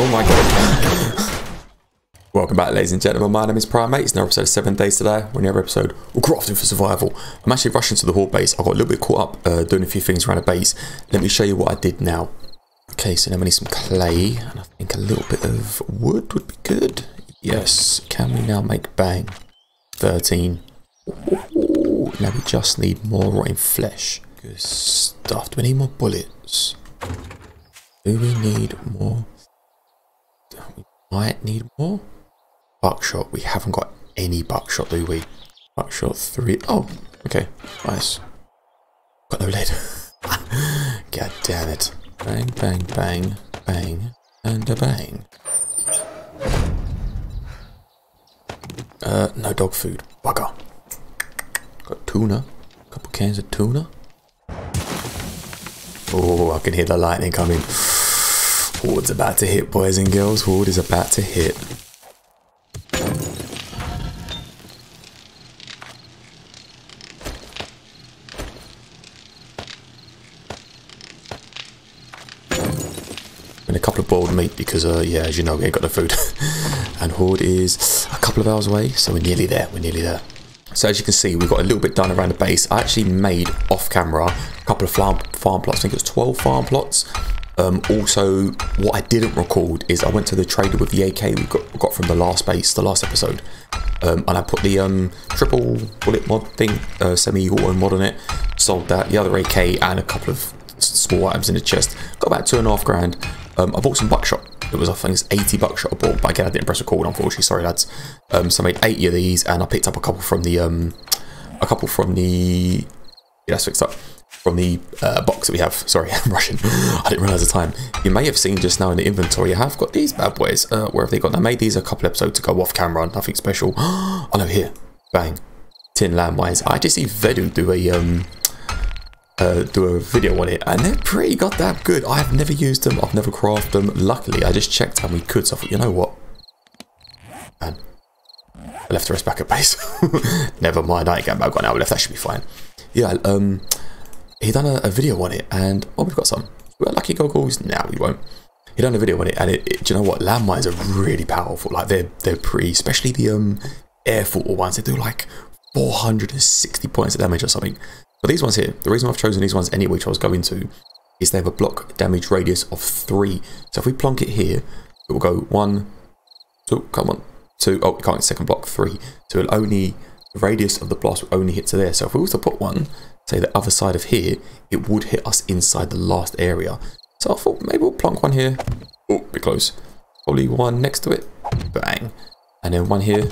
Oh my god. Welcome back ladies and gentlemen, my name is Primate, it's another episode of 7 Days to Die, we're in the other episode of Crafting for Survival. I'm actually rushing to the Horde base, I got a little bit caught up uh, doing a few things around the base. Let me show you what I did now. Okay, so now we need some clay, and I think a little bit of wood would be good. Yes, can we now make bang? 13. Ooh, now we just need more rotten flesh. Good stuff. Do we need more bullets? Do we need more? We might need more. Buckshot. We haven't got any buckshot, do we? Buckshot three. Oh, okay. Nice. Got no lead. God damn it. Bang, bang, bang, bang, and a bang. Uh, no dog food. Bugger. Got tuna. Couple cans of tuna. Oh, I can hear the lightning coming. Horde's about to hit, boys and girls. Horde is about to hit. And a couple of boiled meat because, uh, yeah, as you know, we ain't got the food. and Horde is a couple of hours away, so we're nearly there. We're nearly there. So as you can see, we've got a little bit done around the base. I actually made off camera a couple of farm, farm plots. I think it was 12 farm plots. Um, also, what I didn't record is I went to the trader with the AK we got, got from the last base, the last episode. Um, and I put the um, triple bullet mod thing, uh, semi-auto mod on it. Sold that, the other AK and a couple of small items in the chest. Got about two and a half grand. Um, I bought some buckshot. It was, I think it's 80 buckshot I bought, but again, I didn't press record, unfortunately. Sorry, lads. Um, so I made 80 of these, and I picked up a couple from the, um, a couple from the, yeah, that's fixed up, from the uh, box that we have. Sorry, I'm rushing. I didn't realise the time. You may have seen just now in the inventory, I have got these bad boys. Uh, where have they gone? I made these a couple episodes ago off camera, nothing special. oh no, here. Bang. Tin landmines. I just see Vedui do a, um, uh, do a video on it, and they're pretty goddamn good. I've never used them, I've never crafted them. Luckily, I just checked and we could, so I thought, you know what? Man, I left the rest back at base. never mind, I ain't getting back on now, left, that should be fine. Yeah, um, he done a, a, video on it, and, oh, we've got some. We got lucky goggles? Now we won't. He done a video on it, and it, it, do you know what? Landmines are really powerful. Like, they're, they're pretty, especially the um air force ones, they do like 460 points of damage or something. But these ones here, the reason I've chosen these ones anyway, which I was going to, is they have a block damage radius of three. So if we plonk it here, it will go one, two, come on, two, oh, we can't second block, three. So it'll only, the radius of the blast will only hit to there. So if we were to put one, say the other side of here, it would hit us inside the last area. So I thought maybe we'll plonk one here. Oh, bit close. Probably one next to it. Bang. And then one here,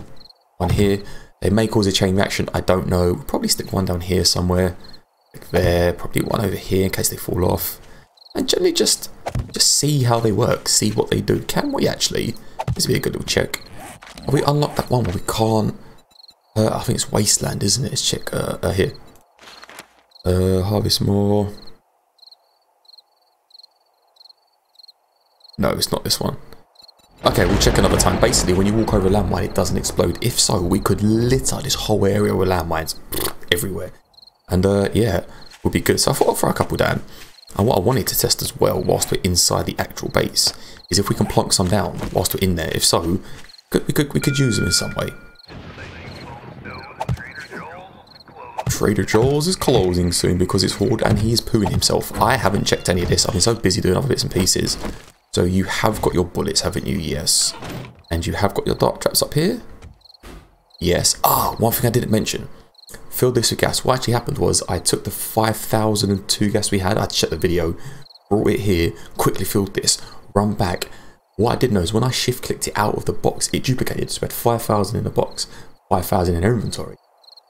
one here. They may cause a chain reaction, I don't know. We'll probably stick one down here somewhere. Like there, probably one over here in case they fall off. And generally just just see how they work, see what they do. Can we actually, this would be a good little check. Have we unlocked that one where we can't, uh, I think it's Wasteland, isn't it? Let's check uh, uh, here. Uh, harvest more. No, it's not this one. Okay, we'll check another time. Basically, when you walk over a landmine, it doesn't explode. If so, we could litter this whole area with landmines everywhere. And uh, yeah, would be good. So I thought I'd throw a couple down. And what I wanted to test as well, whilst we're inside the actual base, is if we can plonk some down whilst we're in there. If so, we could we could use them in some way. Trader Joel's is closing soon because it's Horde and he is pooing himself. I haven't checked any of this. I've been so busy doing other bits and pieces. So you have got your bullets, haven't you? Yes. And you have got your dart traps up here? Yes. Ah, one thing I didn't mention. Filled this with gas. What actually happened was I took the 5002 gas we had. I checked the video. Brought it here. Quickly filled this. Run back. What I did know is when I shift clicked it out of the box, it duplicated. So we had 5000 in the box. 5000 in our inventory.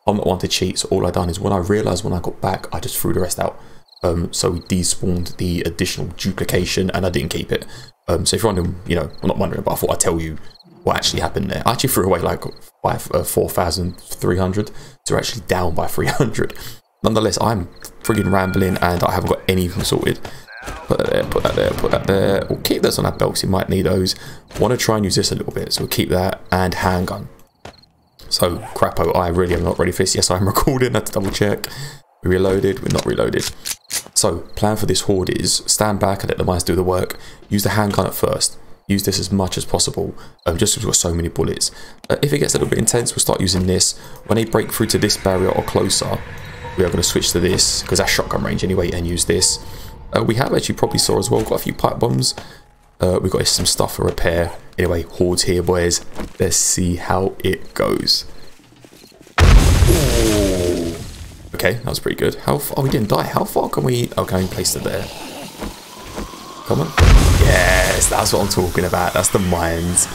I'm not one to cheat. So all I done is when I realised when I got back, I just threw the rest out. Um, so we despawned the additional duplication and I didn't keep it. Um, so if you're wondering, you know, I'm not wondering, but I thought I'd tell you what actually happened there. I actually threw away like five, uh, 4,300, so we're actually down by 300. Nonetheless, I'm frigging rambling and I haven't got anything sorted. Put that there, put that there, put that there. We'll keep those on our belts, you might need those. Want to try and use this a little bit, so we'll keep that and handgun. So, crapo, I really am not ready for this. Yes, I'm recording, I had to double check. We reloaded, we're not reloaded. So, plan for this horde is stand back and let the mines do the work. Use the handgun at first. use this as much as possible, um, just because we've got so many bullets. Uh, if it gets a little bit intense, we'll start using this. When they break through to this barrier or closer, we are going to switch to this, because that's shotgun range anyway, and use this. Uh, we have actually probably saw as well, got a few pipe bombs. Uh, we've got some stuff for repair. Anyway, hordes here, boys. Let's see how it goes. Okay, that was pretty good. How far? Oh, we didn't die. How far can we... Okay, we placed it there. Come on. Yes, that's what I'm talking about. That's the mines.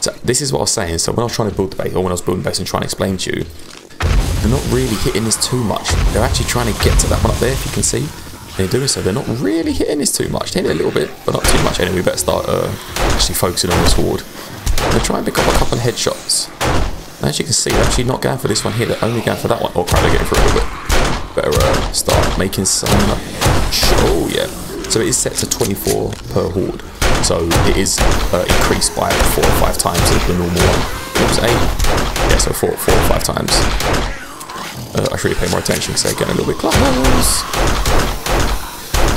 So this is what I was saying. So when I was trying to build the base, or when I was building the base and trying to explain to you, they're not really hitting this too much. They're actually trying to get to that one up there, if you can see. They're doing so. They're not really hitting this too much. They're hitting it a little bit, but not too much. Anyway, we better start uh, actually focusing on this horde. I'm going to try and pick up a couple of headshots. as you can see, they're actually not going for this one here. They're only going for that one. Oh crap, they're getting through a little bit. Better uh, start making some... Oh, yeah. So it is set to 24 per horde. So it is uh, increased by four or five times the normal one. Was eight. Yeah, so four, four or five times. Uh, I should really pay more attention because they're getting a little bit close.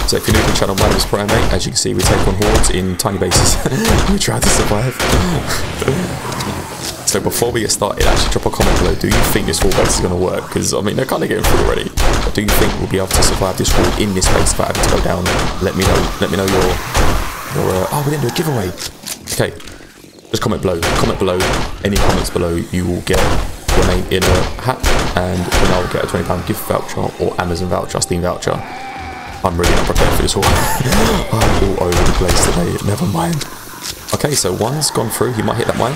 So if you're new to the channel, my name is Primate. As you can see, we take on hordes in tiny bases. we try to survive. so before we get started, actually drop a comment below. Do you think this horde base is going to work? Because, I mean, they're kind of getting through already. But do you think we'll be able to survive this horde in this base without having to go down? Let me know. Let me know your... your uh, oh, we didn't do a giveaway. Okay. Just comment below. Comment below. Any comments below, you will get your name in a hat. And then I'll get a £20 gift voucher or Amazon voucher, Steam voucher. I'm really not for this all. I'm all over the place today, never mind. Okay, so one's gone through, he might hit that mine.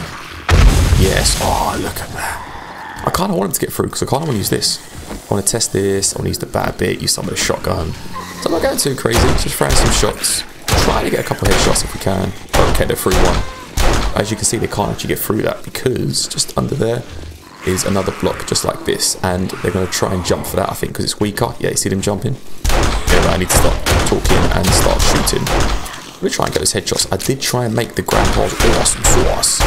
Yes, oh, look at that. I kind of want him to get through, because I kind of want to use this. I want to test this, I want to use the bad bit, use some of the shotgun. So I'm not going too crazy, just throwing some shots. Try to get a couple of headshots if we can. Okay, they're through one. As you can see, they can't actually get through that, because just under there is another block just like this, and they're going to try and jump for that, I think, because it's weaker. Yeah, you see them jumping? I need to stop talking and start shooting. Let me try and get those headshots. I did try and make the grandpa's awesome sauce,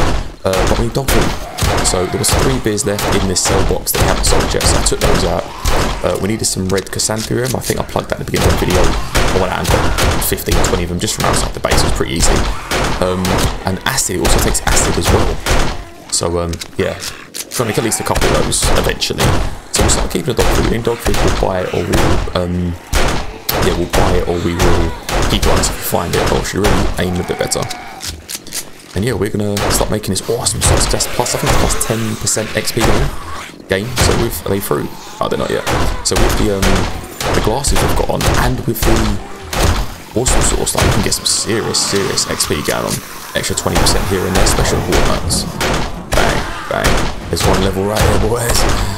uh, but we food. So there was three beers left in this cell box that we haven't sold yet, so I took those out. Uh, we needed some red chrysanthemum. I think I plugged that at the beginning of the video. I went out and got 15, 20 of them just from outside the base. It was pretty easy. Um, and acid, also takes acid as well. So um, yeah, trying to get at least a couple of those eventually. So we'll start keeping the dog food in. Dog food will buy it or we'll um, yeah, we'll buy it or we will keep it if we find it, or should really aim a bit better. And yeah, we're gonna start making this awesome sauce. Just plus, I think plus 10% XP gain. Gain. So with are they through? Oh, they're not yet. So with the um, the glasses we've got on, and with the awesome sauce, like we can get some serious, serious XP gain on. Extra 20% here and there, special watermelons. Bang, bang. There's one level right here, boys.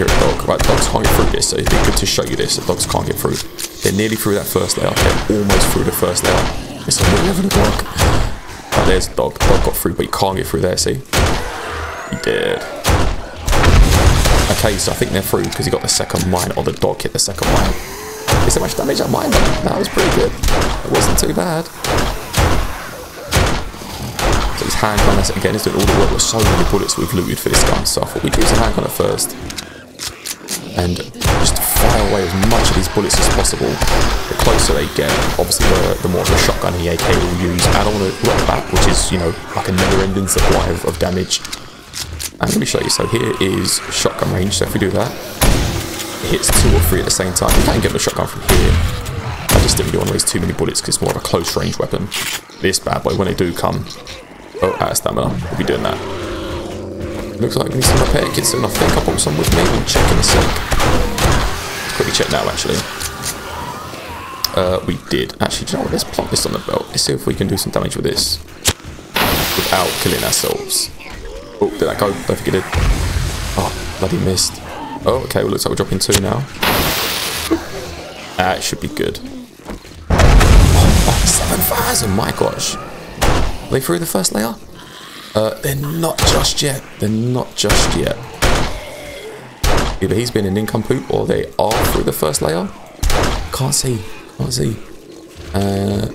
Oh, I hear a dog. Right, dogs can't get through this, so be good to show you this. The dogs can't get through. They're nearly through that first layer. They're almost through the first layer. It's only 11 o'clock. Right, there's the dog. Dog got through, but he can't get through there, see? He did. Okay, so I think they're through because he got the second mine, or the dog hit the second mine. Is so much damage that mine? That was pretty good. It wasn't too bad. So his handgun, again, is doing all the work with so many bullets we've looted for this gun, so I thought we'd use a handgun at first and just fire away as much of these bullets as possible. The closer they get, obviously the, the more of a shotgun the AK will use. I don't want to rock back, which is, you know, like a never-ending supply of, of damage. And let me show you. So here is shotgun range. So if we do that, it hits two or three at the same time. You can get the shotgun from here. I just didn't really want to waste too many bullets because it's more of a close range weapon. This bad boy, when they do come, oh, out of stamina, we'll be doing that. Looks like need some repair kits and I think I brought some with me. We'll check in a sec. Quickly check now, actually. Uh, we did. Actually, do you know what? Let's plop this on the belt. Let's see if we can do some damage with this. Without killing ourselves. Oh, did that go? Don't forget it. Oh, bloody missed. Oh, okay. Well, looks like we're dropping two now. That should be good. Oh, 7,000! My gosh. Are they through the first layer? Uh, they're not just yet. They're not just yet. Either he's been an incomplete or they are through the first layer. Can't see. Can't see. Uh,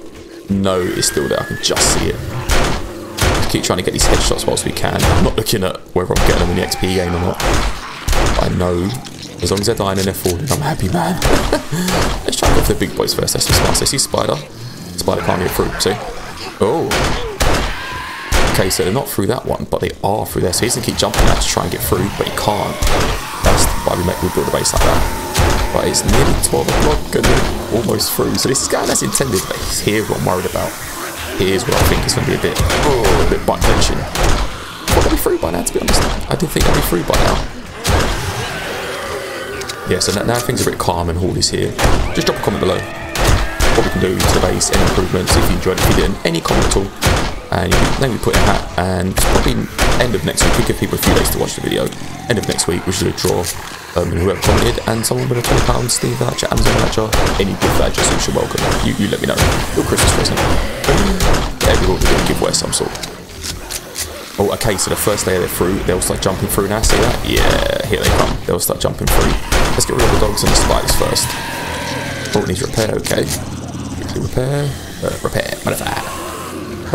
no, it's still there. I can just see it. Just keep trying to get these headshots whilst we can. I'm not looking at whether I'm getting them in the XP game or not. I know as long as they're dying and they're falling, I'm happy, man. Let's try and go for the big boys first. That's the smart. So see Spider. Spider can't get through, see? Oh. Okay, so they're not through that one, but they are through there. So he's gonna keep jumping out to try and get through, but he can't. That's why we make we build a base like that. But it's nearly 12 o'clock and almost through. So this is going as intended, but it's here what I'm worried about. Here's what I think is gonna be a bit, oh, a bit butt tension. Thought they'd be through by now, to be honest. I didn't think they'd be through by now. Yeah, so now things are a bit calm and Horde is here. Just drop a comment below what we can do to the base, any improvements, if you enjoyed if you didn't, any comment at all and you maybe put in a hat and probably end of next week we give people a few days to watch the video. End of next week we should do a draw um, and whoever commented and someone with a 20 pound Steam voucher Amazon voucher any gift voucher so you're welcome. You, you let me know. Your Christmas present. Every order will give away some sort. Oh okay so the first day they're through they'll start jumping through now see that? Yeah here they come. They'll start jumping through. Let's get rid of the dogs and the spiders first. Oh it needs repair okay. Quickly repair uh, repair modifier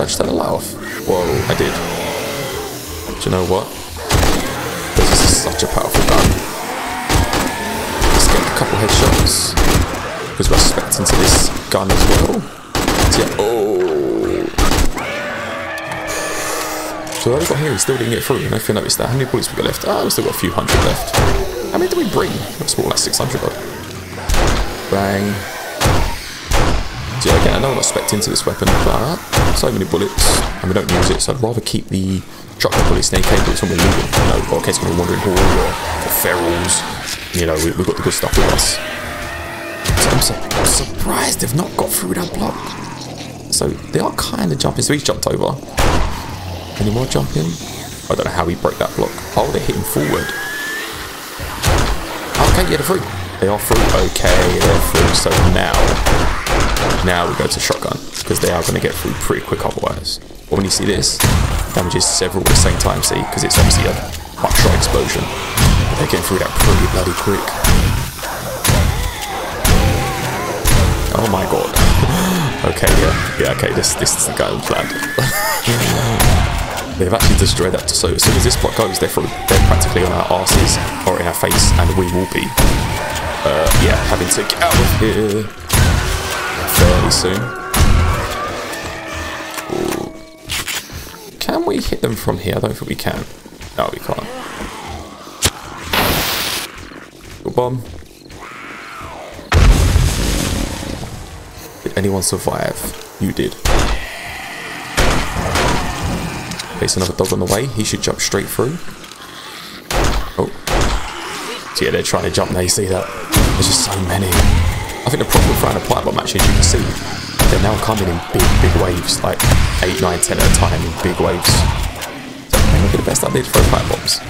did I just had a laugh? Whoa, I did. Do you know what? This is such a powerful gun. Let's get a couple headshots. Because we're expecting to this gun as well. Yeah, oh. So what have got here? We still didn't get through. I don't know if you noticed that. How many bullets we got left? Ah, oh, we still got a few hundred left. How many do we bring? That's more like 600 Bang. Yeah, again, I know I'm not spec into this weapon, so many bullets, and we don't use it, so I'd rather keep the shotgun bullets and AK bullets when we're looting, you know, or case we're wandering horde or, or ferals, you know, we, have got the good stuff with us. So I'm, I'm, surprised they've not got through that block. So they are kind of jumping, so he's jumped over. Any more jumping? I don't know how he broke that block. Oh, they're hitting forward. Okay, yeah, they're through. They are through. Okay, they're through. So now now we go to shotgun, because they are going to get through pretty quick otherwise. But when you see this, damages several at the same time, see, because it's obviously a much explosion. But they're getting through that pretty bloody quick. Oh my god. okay, yeah, yeah, okay, this this is the guy planned. They've actually destroyed that, so as soon as this block goes, they're through. They're practically on our asses, or in our face, and we will be, uh, yeah, having to get out of here fairly soon. Ooh. Can we hit them from here? I don't think we can. No, we can't. Good bomb. Did anyone survive? You did. There's another dog on the way. He should jump straight through. Oh. Yeah, they're trying to jump now. You see that? There's just so many. I think the problem with throwing a bomb actually, as you can see, they're now coming in big, big waves, like 8, 9, 10 at a time in big waves. So not be the best idea to throw bombs.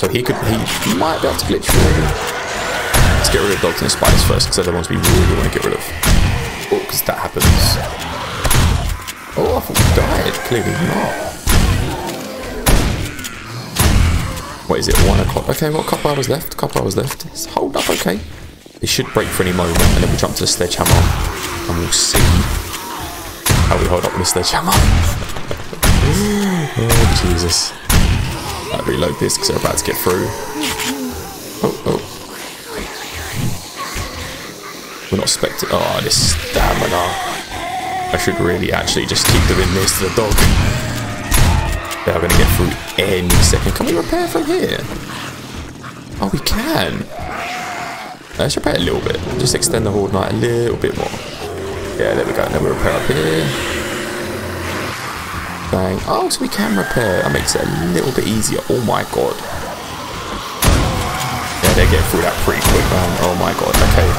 So he could, he might be able to glitch through. Let's get rid of dogs and spiders first, because they're the ones we really want to get rid of. Oh, because that happens. Oh, I thought we died. Clearly not. Is it, 1 o'clock? Okay, what, couple hours left? couple hours left. Hold up okay. It should break for any moment, and then we jump to the sledgehammer, and we'll see how we hold up with the sledgehammer. oh, Jesus. I'll reload this because they're about to get through. Oh, oh. We're not expecting... Oh, this stamina. I should really actually just keep doing this to the dog. They are going to get through any second. Can we repair from here? Oh, we can. Let's repair a little bit. Just extend the horde night a little bit more. Yeah, there we go. then we repair up here. Bang. Oh, so we can repair. That makes it a little bit easier. Oh my god. Yeah, they're getting through that pretty quick, man. Oh my god. Okay.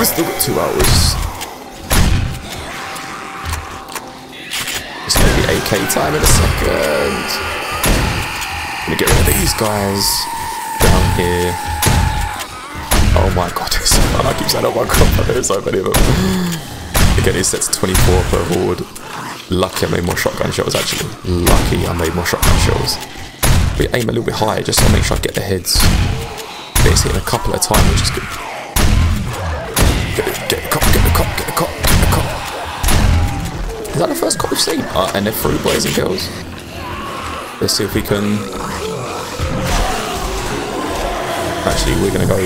We've still got two hours. AK time in a second. I'm Gonna get rid of these guys down here. Oh my god, I keep saying oh my god, there's so many of them. Again, it sets 24 per horde. Lucky I made more shotgun shells actually. Lucky I made more shotgun shells. We aim a little bit higher just to make sure I get the heads. But it's hitting a couple at a time, which is good. Is that the first cop we've seen? Uh, and they're through, and girls. Let's see if we can... Actually, we're going to go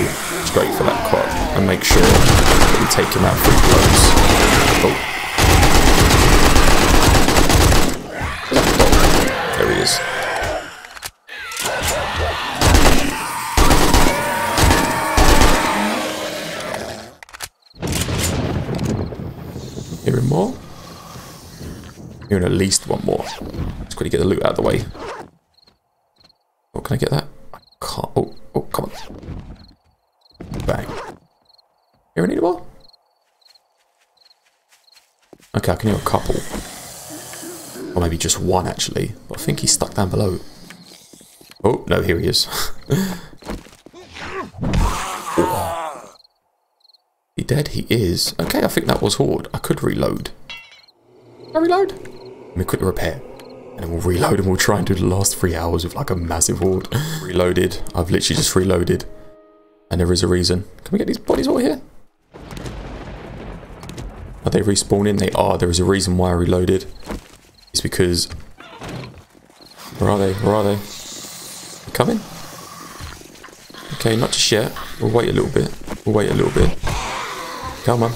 straight for that cop and make sure that literally take him out three blows. Oh. There he is. At least one more. Let's quickly get the loot out of the way. Oh, can I get that? I can't. Oh, oh, come on. Bang. Hearing any more? Okay, I can hear a couple. Or maybe just one, actually. But I think he's stuck down below. Oh, no, here he is. He dead? He is. Okay, I think that was Horde. I could reload. Can I reload? Let me quickly repair. And then we'll reload and we'll try and do the last three hours with like a massive Horde. reloaded. I've literally just reloaded. And there is a reason. Can we get these bodies all here? Are they respawning? They are. There is a reason why I reloaded. It's because... Where are they? Where are they? Coming? Okay, not just yet. We'll wait a little bit. We'll wait a little bit. Come on.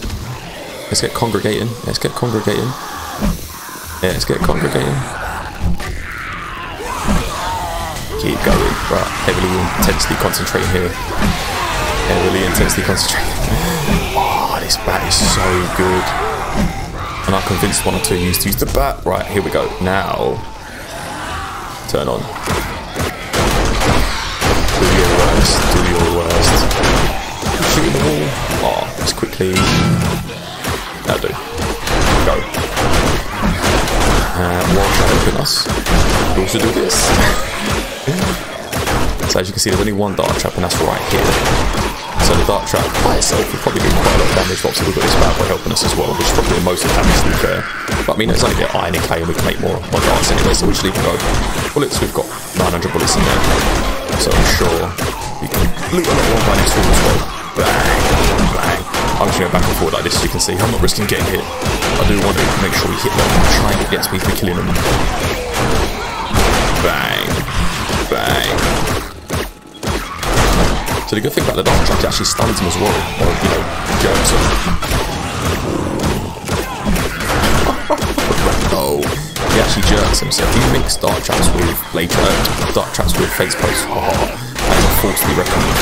Let's get congregating. Let's get congregating. Yeah, let's get congregating. Keep going. Right, heavily intensely concentrating here. Heavily intensely concentrating. Oh, this bat is so good. And I convinced one or two you to use the bat. Right, here we go. Now, turn on. Do your worst. Do your worst shooting the wall. Oh, let's quickly. That'll do. Go. Uh, one open us. We also do this. so as you can see, there's only one dart trap, and that's right here. So the dart trap by itself will probably do quite a lot of damage, but obviously we've got this bad boy helping us as well, which is probably the most of the damage to be fair. But I mean, it's only get iron and clay, and we can make more, more darts anyway, so we'll just leave them go. Bullets, we've got 900 bullets in there, so I'm sure we can loot a lot more by next as well. Bang, bang. I'm just going back and forth like this, as you can see. I'm not risking getting hit. I do want to make sure we hit them and try and get to me for killing them. Bang, bang. So the good thing about the dart trap actually stuns them as well, or, you know, them. oh, he actually jerks. So if you mix dart traps with blade uh, dart traps with fence posts, oh, falsely recommend,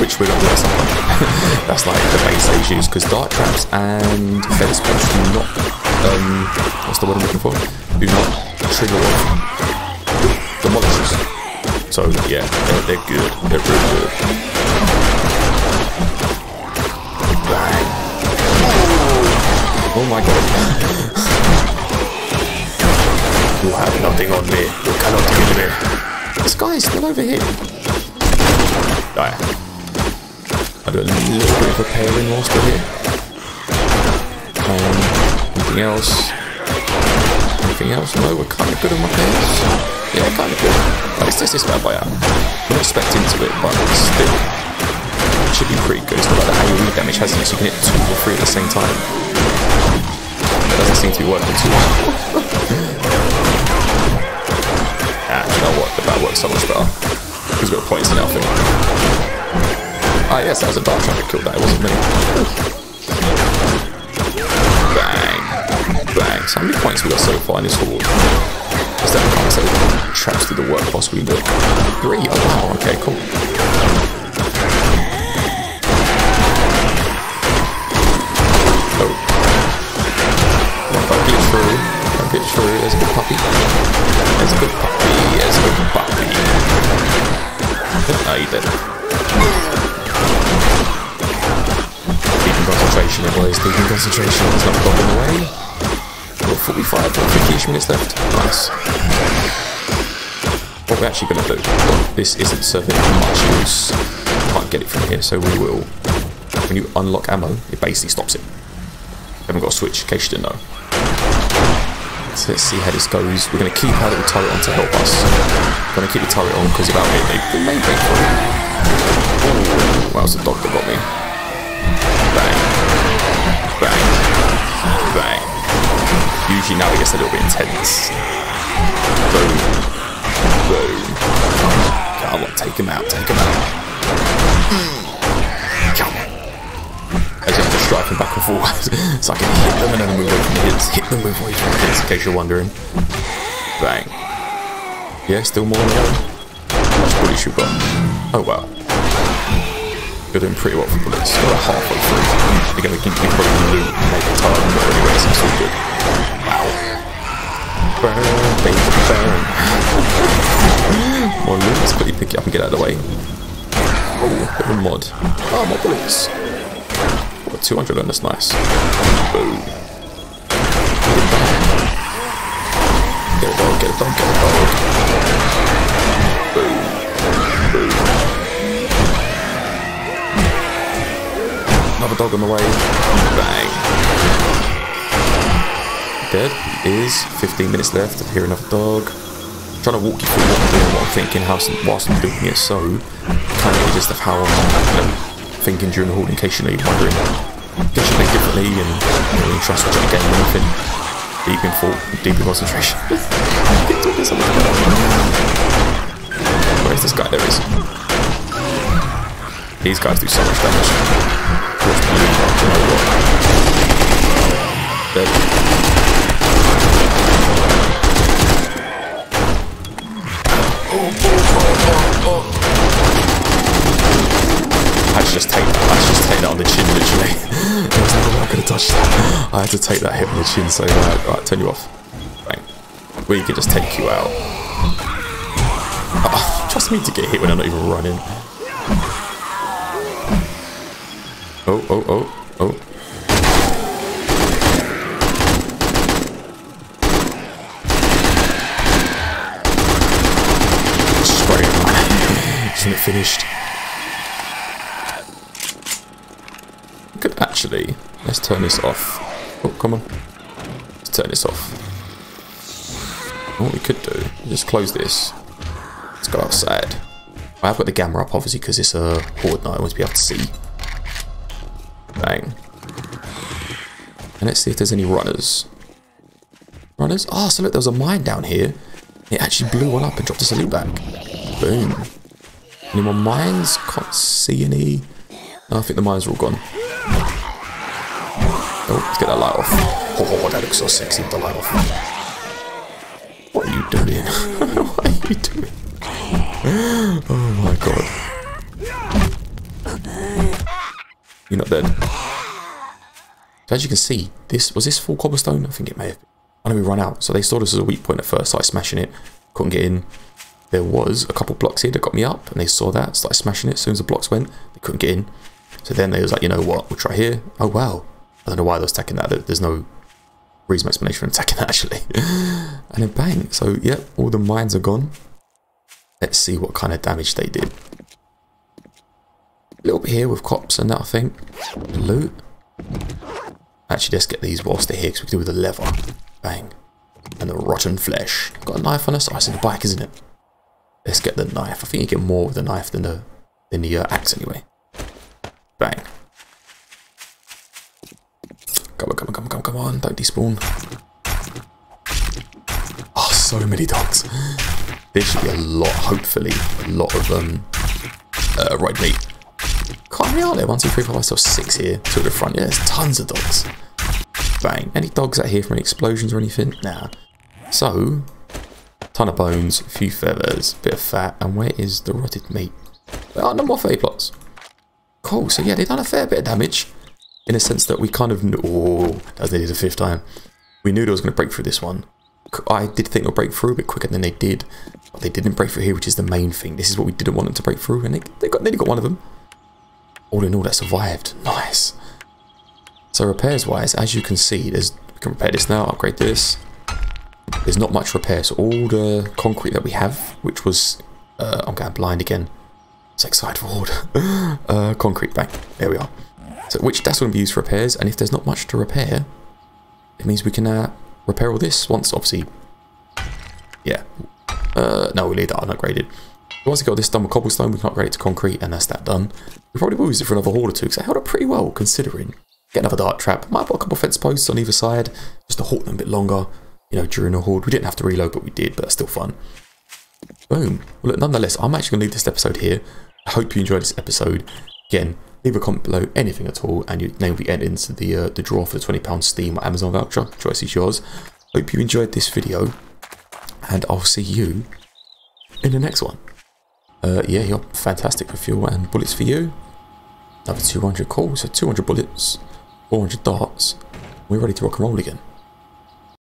which we're do at. That's like the base issues, because dart traps and fence posts do not, um, what's the word I'm looking for? Do not trigger demolishers. So yeah, they're, they're good. They're really good. Oh my god. you have nothing on me. You cannot kill me. This guy is still over here. I do a little bit of repairing whilst we're here. Um, anything else? Anything else? No, we're kind of good on my repairs. Yeah, kind of good. Let's test this bad boy out. I'm not expecting to it, but it's still. It should be pretty good. It's not like the AoE damage hasn't it, so you can hit two or three at the same time. That doesn't seem to be working too well. ah, you know what? That works so much better. Because we've got points in our Ah, yes, that was a dart trying to kill that. It wasn't me. Bang. Bang. So how many points we got so far in this horde? Is that can't say traps to the work possibly do. Three. Oh, wow. Okay, cool. Oh. Get through. Get through. There's a good puppy. There's a good puppy. There's a good puppy. Oh, you concentration was. Taking concentration is not popping away. Got 45 or 50 minutes left. Nice. What we're actually going to do, this isn't serving much use. Can't get it from here, so we will. When you unlock ammo, it basically stops it. Haven't got a switch, in case you didn't know. So let's see how this goes. We're going to keep our little turret on to help us. We're going to keep the turret on because without it, they, they may break through. Oh, that was the dog that got me. Bang. Bang. Usually now it gets a little bit intense. Boom. Boom. Come on, take him out, take him out. You striking back and forward. so I can hit them and then move away from the hits. Hit them, move away from the hits, in case you're wondering. Bang. Yeah, still more go. Much bullet shoot got? Oh wow. You're doing pretty well for bullets. You're about halfway through. You're to keep me probably loot and make a target, but anyway, so it's all good. Wow. Burn, baby, burn. More loot, let's quickly pick it up and get out of the way. Oh, bit of mod. Oh, ah, more bullets. Got 200 on, that's nice. Boom. Get a dog, get a dog, get a dog. Boom. Boom. Another dog on the way. Bang. Dead. Is 15 minutes left. Hear another dog. Trying to walk you through what I'm doing, what I'm thinking, how, whilst I'm doing it. So, kind of just of how I'm you know, thinking during the haul, in case you know you're wondering. Guess you think differently and you know, trust what you're getting anything. Deep in thought, deep in concentration. Where's this guy? There is. These guys do so much damage. You know what? Dead. Let's just take. Let's just take that on the chin, literally. there was way I could have touched that. I had to take that hit on the chin so bad. Right, turn you off. Bang. We can just take you out. Oh, trust me to get hit when I'm not even running. Oh, oh, oh, oh. Spray. Isn't it finished? We could actually, let's turn this off. Oh, come on. Let's turn this off. What we could do, just close this. Let's go outside. I have got the camera up, obviously, because it's a horde night. I want to be able to see. Bang. And let's see if there's any runners. Runners? Oh, so look, there was a mine down here. It actually blew one up and dropped a loot back. Boom. Any more mines? Can't see any. No, I think the mines are all gone. Oh, let's get that light off. Oh, that looks so sexy with the light off. What are you doing? what are you doing? Oh my god. You're not dead. So as you can see, this was this full cobblestone? I think it may have been. I know we run out. So they saw this as a weak point at first, started smashing it, couldn't get in. There was a couple blocks here that got me up, and they saw that, started smashing it. As soon as the blocks went, they couldn't get in. So then they was like, you know what, we'll try here. Oh wow. I don't know why they was attacking that. There's no reasonable explanation for attacking that actually. and then bang. So yep, all the mines are gone. Let's see what kind of damage they did. A little bit here with cops and that I think. Loot. Actually, let's get these whilst they're here because we can do with the lever. Bang. And the rotten flesh. Got a knife on us? Oh, it's in the bike, isn't it? Let's get the knife. I think you get more with the knife than the, than the uh, axe anyway. Bang. Come on, come on, come on, come on, come on. Don't despawn. Oh, so many dogs. There should be a lot, hopefully, a lot of um, uh, red meat. How many are there? One, two, three, four, five, six, six here. Two at the front. Yeah, there's tons of dogs. Bang. Any dogs out here from any explosions or anything? Nah. So, ton of bones, a few feathers, a bit of fat, and where is the rotted meat? Oh, no more fairy plots. Cool. So yeah, they've done a fair bit of damage. In a sense that we kind of knew, oh, as they did the fifth time. We knew they was going to break through this one. I did think they'll break through a bit quicker than they did. But they didn't break through here, which is the main thing. This is what we didn't want them to break through, and they, they got nearly got one of them. All in all, that survived. Nice. So repairs wise, as you can see, there's we can repair this now, upgrade this. There's not much repair, so all the concrete that we have, which was, uh, I'm going blind again. So excited for uh, concrete bank. There we are. So which that's going to be used for repairs, and if there's not much to repair, it means we can uh, repair all this once, obviously. Yeah. Uh, no, we'll leave that unupgraded. Once we got this done with cobblestone, we can upgrade it to concrete, and that's that done. We probably will use it for another horde or two, because it held up pretty well, considering. Get another dart trap. Might put a couple fence posts on either side, just to halt them a bit longer, you know, during a horde. We didn't have to reload, but we did, but that's still fun. Boom. Well, look, nonetheless, I'm actually going to leave this episode here. I hope you enjoyed this episode. Again, Leave a comment below, anything at all, and your name will be entered into the uh, the draw for the £20 Steam or Amazon voucher. Choice is yours. Hope you enjoyed this video, and I'll see you in the next one. Uh, yeah, you're fantastic for fuel and bullets for you. Another 200 calls, so 200 bullets, 400 darts. We're ready to rock and roll again.